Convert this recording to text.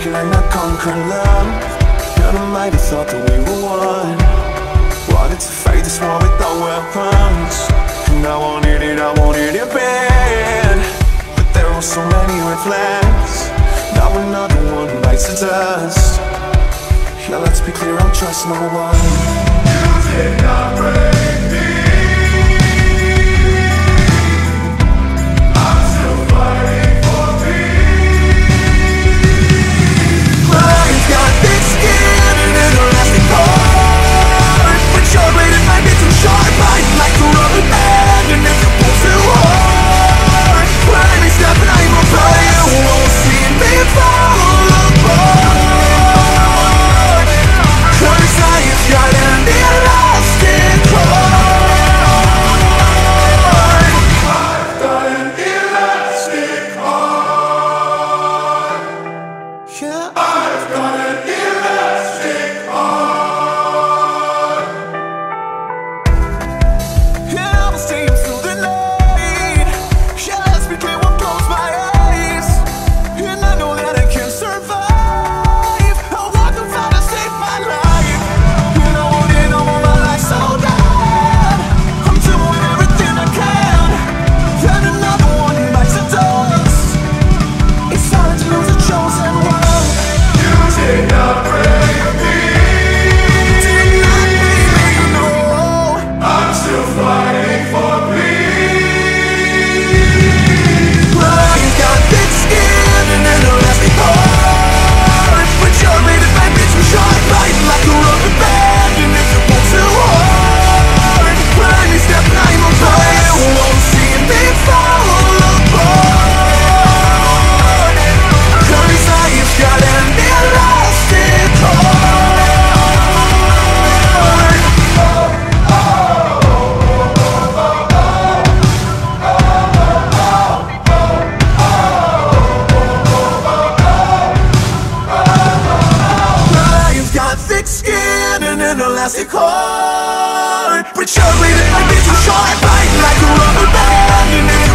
Can I conquer love? None of might have thought that we were one Wanted to fight this war with our weapons. And I wanted it, I wanted it bad But there were so many red flags. Now another one bites the dust. Yeah, let's be clear, I don't trust no one. You did not break an elastic heart But surely that I need too short Biting like a rubber band.